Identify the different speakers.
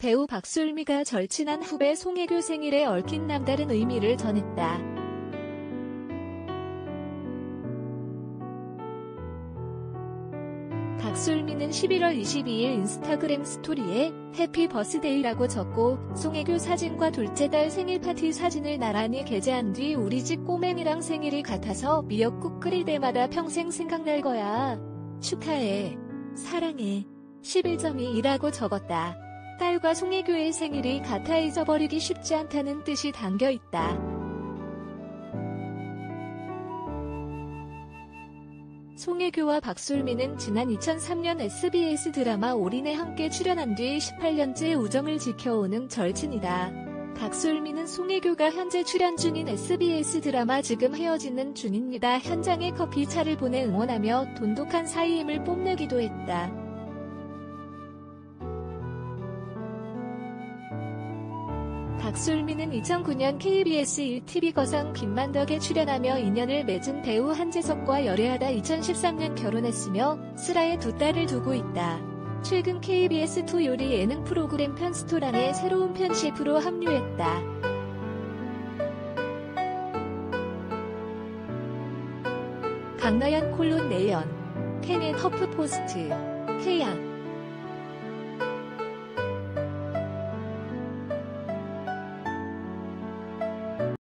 Speaker 1: 배우 박술미가 절친한 후배 송혜교 생일에 얽힌 남다른 의미를 전했다. 박술미는 11월 22일 인스타그램 스토리에 해피 버스데이라고 적고 송혜교 사진과 둘째 딸 생일 파티 사진을 나란히 게재한 뒤 우리 집 꼬맹이랑 생일이 같아서 미역국 끓일 때마다 평생 생각날 거야. 축하해. 사랑해. 11.2이라고 적었다. 딸과 송혜교의 생일이 같아 잊어버리기 쉽지 않다는 뜻이 담겨 있다. 송혜교와 박술미는 지난 2003년 SBS 드라마 올인에 함께 출연한 뒤 18년째 우정을 지켜오는 절친이다. 박술미는 송혜교가 현재 출연 중인 SBS 드라마 지금 헤어지는 중입니다. 현장에 커피 차를 보내 응원하며 돈독한 사이임을 뽐내기도 했다. 박술미는 2009년 KBS 1TV 거성 김만덕에 출연하며 인연을 맺은 배우 한재석과 열애하다 2013년 결혼했으며 슬아의 두 딸을 두고 있다. 최근 KBS2 요리 예능 프로그램 편스토랑에 새로운 편셰프로 합류했다. 강나연 콜론 내연, 텐앤 허프포스트, 태양